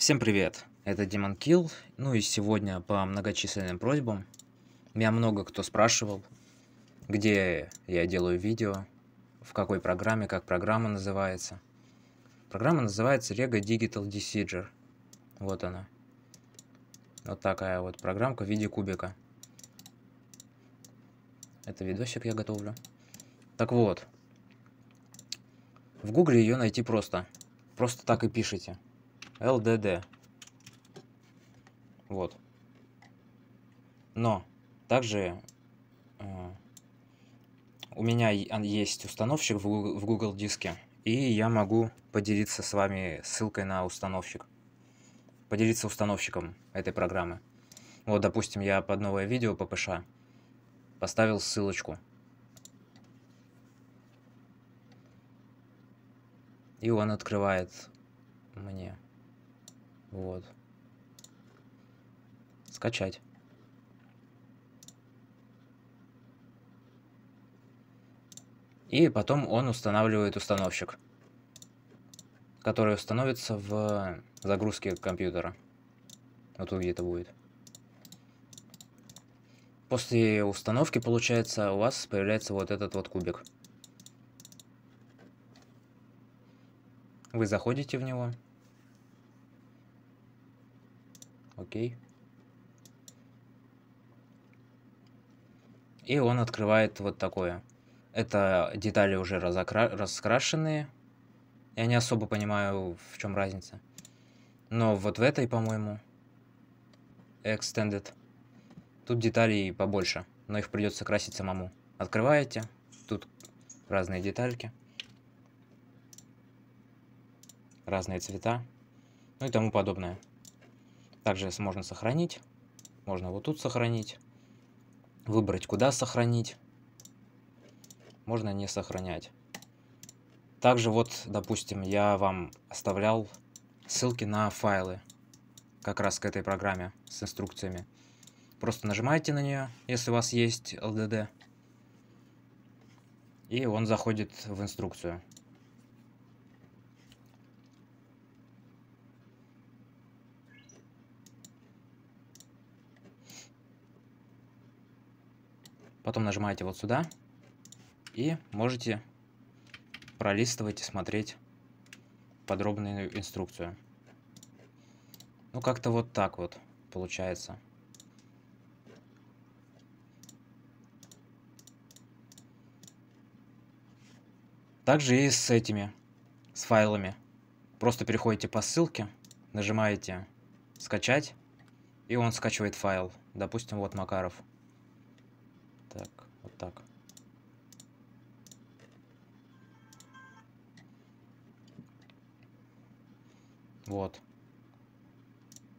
Всем привет, это Демон Килл, ну и сегодня по многочисленным просьбам. Меня много кто спрашивал, где я делаю видео, в какой программе, как программа называется. Программа называется Lego Digital Decider. Вот она. Вот такая вот программка в виде кубика. Это видосик я готовлю. Так вот. В гугле ее найти просто. Просто так и пишите. LDD. Вот. Но также э, у меня есть установщик в Google, в Google диске, и я могу поделиться с вами ссылкой на установщик. Поделиться установщиком этой программы. Вот, допустим, я под новое видео ППШ поставил ссылочку. И он открывает мне вот. Скачать. И потом он устанавливает установщик, который установится в загрузке компьютера. Вот тут где-то будет. После установки, получается, у вас появляется вот этот вот кубик. Вы заходите в него. Окей. И он открывает вот такое. Это детали уже разокра... раскрашенные. Я не особо понимаю, в чем разница. Но вот в этой, по-моему, Extended, тут деталей побольше, но их придется красить самому. Открываете, тут разные детальки, разные цвета, ну и тому подобное. Также можно сохранить. Можно вот тут сохранить. Выбрать, куда сохранить. Можно не сохранять. Также вот, допустим, я вам оставлял ссылки на файлы. Как раз к этой программе с инструкциями. Просто нажимаете на нее, если у вас есть LDD. И он заходит в инструкцию. Потом нажимаете вот сюда и можете пролистывать и смотреть подробную инструкцию. Ну, как-то вот так вот получается. Также и с этими, с файлами. Просто переходите по ссылке, нажимаете «Скачать», и он скачивает файл. Допустим, вот Макаров. Так, вот так. Вот.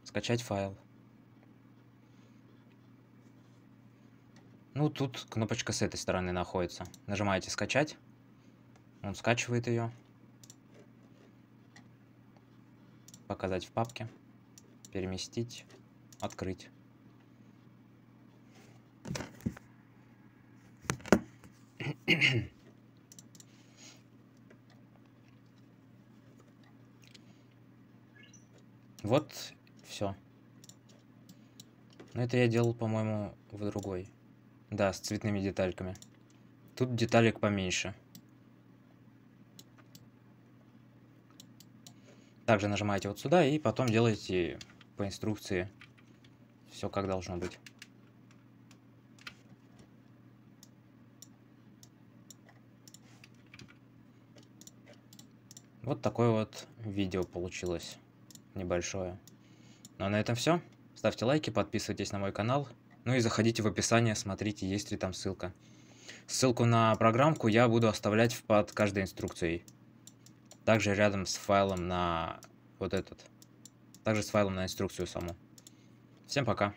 Скачать файл. Ну, тут кнопочка с этой стороны находится. Нажимаете «Скачать». Он скачивает ее. Показать в папке. Переместить. Открыть. Вот, все. Но это я делал, по-моему, в другой. Да, с цветными детальками. Тут деталек поменьше. Также нажимаете вот сюда и потом делаете по инструкции все как должно быть. Вот такое вот видео получилось. Небольшое. Ну а на этом все. Ставьте лайки, подписывайтесь на мой канал. Ну и заходите в описание, смотрите, есть ли там ссылка. Ссылку на программку я буду оставлять под каждой инструкцией. Также рядом с файлом на вот этот. Также с файлом на инструкцию саму. Всем пока.